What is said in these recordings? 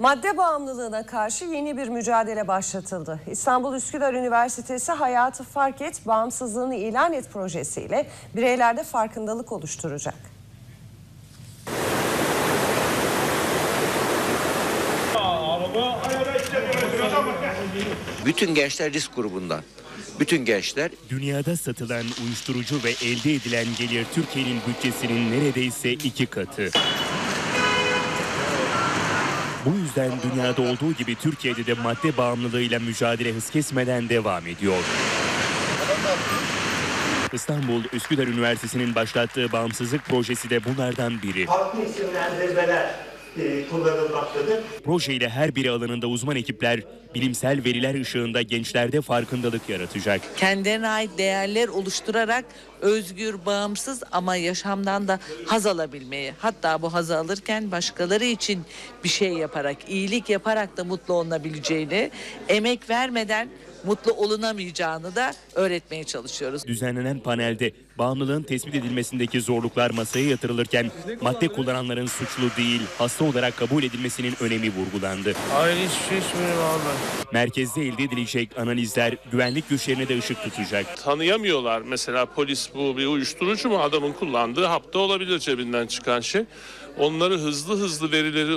Madde bağımlılığına karşı yeni bir mücadele başlatıldı. İstanbul Üsküdar Üniversitesi Hayatı Fark Et, Bağımsızlığını İlan Et projesiyle bireylerde farkındalık oluşturacak. Bütün gençler risk grubunda. Bütün gençler Dünyada satılan uyuşturucu ve elde edilen gelir Türkiye'nin bütçesinin neredeyse iki katı. Bu yüzden dünyada olduğu gibi Türkiye'de de madde bağımlılığıyla mücadele hız kesmeden devam ediyor. İstanbul Üsküdar Üniversitesi'nin başlattığı bağımsızlık projesi de bunlardan biri. farklı isimlendirmeler e, kullanılmaktadır. Projeyle her biri alanında uzman ekipler bilimsel veriler ışığında gençlerde farkındalık yaratacak. kendilerine ait değerler oluşturarak özgür, bağımsız ama yaşamdan da haz alabilmeyi. Hatta bu hazı alırken başkaları için bir şey yaparak, iyilik yaparak da mutlu olunabileceğini, emek vermeden mutlu olunamayacağını da öğretmeye çalışıyoruz. Düzenlenen panelde bağımlılığın tespit edilmesindeki zorluklar masaya yatırılırken madde kullananların suçlu değil, hasta olarak kabul edilmesinin önemi vurgulandı. Hayır hiçbir şey abi. Merkezde elde edilecek analizler güvenlik güçlerine de ışık tutacak. Tanıyamıyorlar mesela polis bu bir uyuşturucu mu adamın kullandığı hapta olabilir cebinden çıkan şey. Onları hızlı hızlı verileri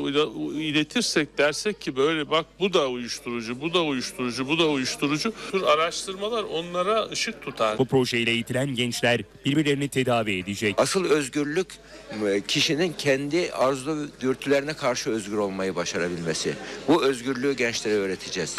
iletirsek dersek ki böyle bak bu da uyuşturucu, bu da uyuşturucu, bu da uyuşturucu. Bu tür araştırmalar onlara ışık tutar. Bu projeyle eğitilen gençler birbirlerini tedavi edecek. asıl özgürlük e, kişinin kendi arzu ve dürtülerine karşı özgür olmayı başarabilmesi. Bu özgürlüğü gençlere öğreteceğiz.